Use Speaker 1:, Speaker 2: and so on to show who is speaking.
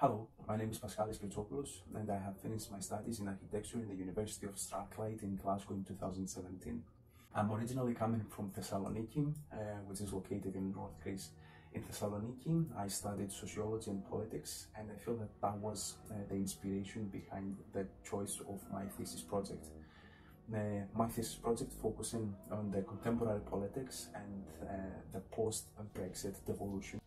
Speaker 1: Hello, my name is Paschalis Kyrtsopoulos and I have finished my studies in architecture in the University of Strathclyde in Glasgow in 2017. I'm originally coming from Thessaloniki, uh, which is located in North Greece. In Thessaloniki, I studied sociology and politics, and I feel that that was uh, the inspiration behind the choice of my thesis project. Uh, my thesis project focusing on the contemporary politics and uh, the post-Brexit devolution